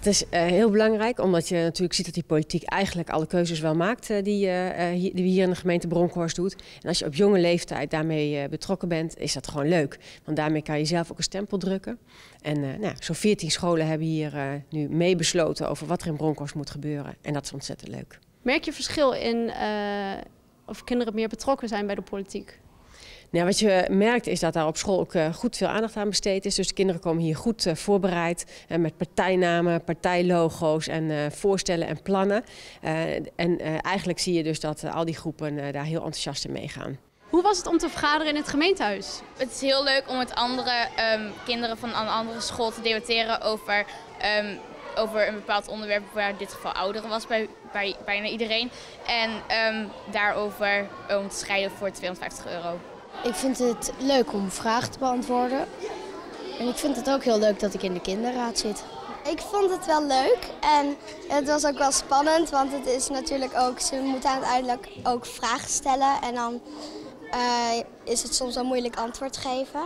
Het is uh, heel belangrijk, omdat je natuurlijk ziet dat die politiek eigenlijk alle keuzes wel maakt uh, die, uh, we hier in de gemeente Bronkhorst doet. En als je op jonge leeftijd daarmee betrokken bent, is dat gewoon leuk. Want daarmee kan je zelf ook een stempel drukken. En nou, zo'n 14 scholen hebben hier nu mee besloten over wat er in Bronkhorst moet gebeuren. En dat is ontzettend leuk. Merk je verschil in of kinderen meer betrokken zijn bij de politiek? Nou, wat je merkt is dat daar op school ook uh, goed veel aandacht aan besteed is. Dus de kinderen komen hier goed uh, voorbereid uh, met partijnamen, partijlogo's en voorstellen en plannen. en eigenlijk zie je dus dat al die groepen daar heel enthousiast in meegaan. Hoe was het om te vergaderen in het gemeentehuis? Het is heel leuk om met andere um, kinderen van een andere school te debatteren over, um, over een bepaald onderwerp, waar in dit geval ouderen was bij, bij bijna iedereen. En um, daarover om te scheiden voor 250 euro. Ik vind het leuk om vragen te beantwoorden. En ik vind het ook heel leuk dat ik in de kinderraad zit. Ik vond het wel leuk en het was ook wel spannend, want het is natuurlijk ook, ze moeten uiteindelijk ook vragen stellen en dan uh, is het soms wel moeilijk antwoord geven.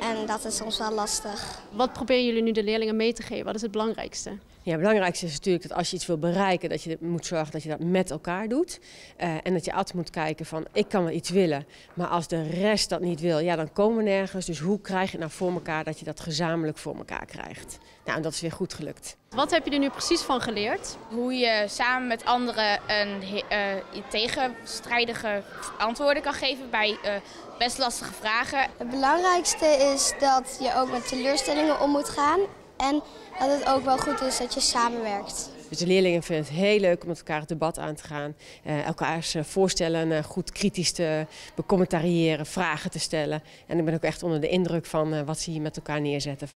En dat is soms wel lastig. Wat proberen jullie nu de leerlingen mee te geven? Wat is het belangrijkste? Ja, het belangrijkste is natuurlijk dat als je iets wil bereiken, dat je moet zorgen dat je dat met elkaar doet. Uh, en dat je altijd moet kijken van, ik kan wel iets willen, maar als de rest dat niet wil, ja, dan komen we nergens. Dus hoe krijg je het nou voor elkaar dat je dat gezamenlijk voor elkaar krijgt? Nou, en dat is weer goed gelukt. Wat heb je er nu precies van geleerd? Hoe je samen met anderen een uh, tegenstrijdige antwoorden kan geven bij uh, best lastige vragen. Het belangrijkste is dat je ook met teleurstellingen om moet gaan. En dat het ook wel goed is dat je samenwerkt. Dus de leerlingen vinden het heel leuk om met elkaar het debat aan te gaan. Uh, elkaars voorstellen uh, goed kritisch te becommentariëren, vragen te stellen. En ik ben ook echt onder de indruk van uh, wat ze hier met elkaar neerzetten.